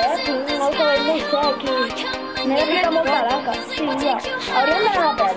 है फिल्म को इतने शौक की मेरा भी कम हो रहा का ठीक है और ये मेरा पे